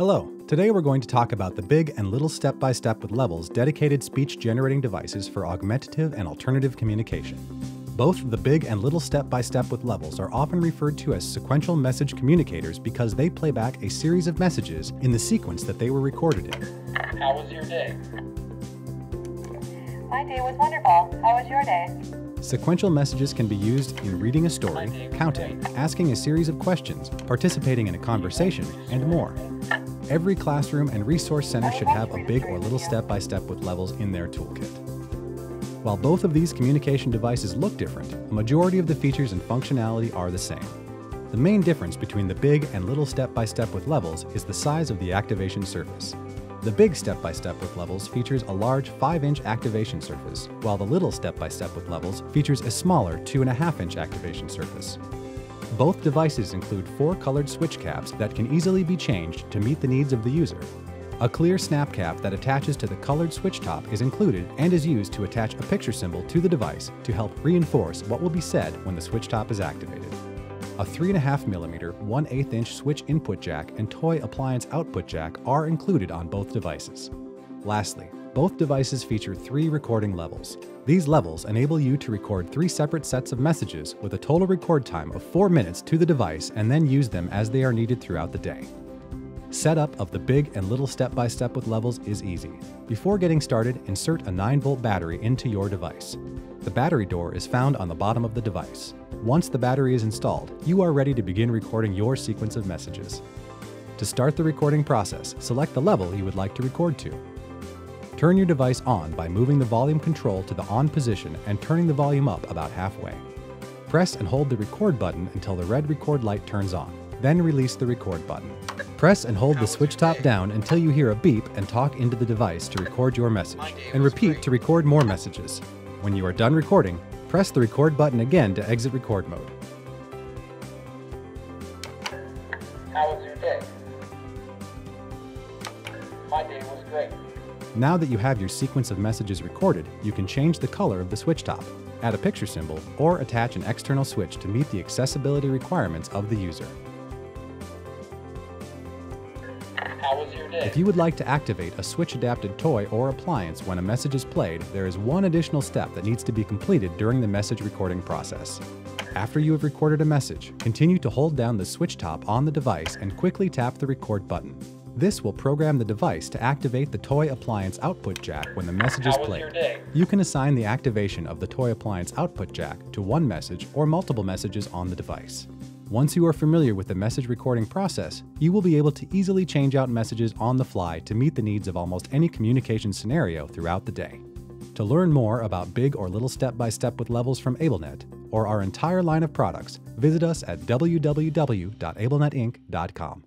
Hello, today we're going to talk about the big and little step-by-step with levels dedicated speech-generating devices for augmentative and alternative communication. Both the big and little step-by-step with levels are often referred to as sequential message communicators because they play back a series of messages in the sequence that they were recorded in. How was your day? My day was wonderful. How was your day? Sequential messages can be used in reading a story, counting, asking a series of questions, participating in a conversation, and more. Every classroom and resource center should have a big or little step-by-step with levels in their toolkit. While both of these communication devices look different, a majority of the features and functionality are the same. The main difference between the big and little step-by-step with levels is the size of the activation surface. The big step-by-step with levels features a large 5-inch activation surface, while the little step-by-step with levels features a smaller 2.5-inch activation surface. Both devices include four colored switch caps that can easily be changed to meet the needs of the user. A clear snap cap that attaches to the colored switch top is included and is used to attach a picture symbol to the device to help reinforce what will be said when the switch top is activated. A 3.5mm 1 8 inch switch input jack and toy appliance output jack are included on both devices. Lastly, both devices feature three recording levels. These levels enable you to record three separate sets of messages with a total record time of 4 minutes to the device and then use them as they are needed throughout the day. Setup of the big and little step-by-step with levels is easy. Before getting started, insert a 9-volt battery into your device. The battery door is found on the bottom of the device. Once the battery is installed, you are ready to begin recording your sequence of messages. To start the recording process, select the level you would like to record to. Turn your device on by moving the volume control to the on position and turning the volume up about halfway. Press and hold the record button until the red record light turns on, then release the record button. Press and hold the switch top down until you hear a beep and talk into the device to record your message, and repeat to record more messages. When you are done recording, press the record button again to exit record mode. How was your day? My day was great. Now that you have your sequence of messages recorded, you can change the color of the switch top, add a picture symbol, or attach an external switch to meet the accessibility requirements of the user. If you would like to activate a switch-adapted toy or appliance when a message is played, there is one additional step that needs to be completed during the message recording process. After you have recorded a message, continue to hold down the switch top on the device and quickly tap the record button. This will program the device to activate the toy appliance output jack when the message is How was your played. You can assign the activation of the toy appliance output jack to one message or multiple messages on the device. Once you are familiar with the message recording process, you will be able to easily change out messages on the fly to meet the needs of almost any communication scenario throughout the day. To learn more about big or little step-by-step with levels from AbleNet or our entire line of products, visit us at www.ablenetinc.com.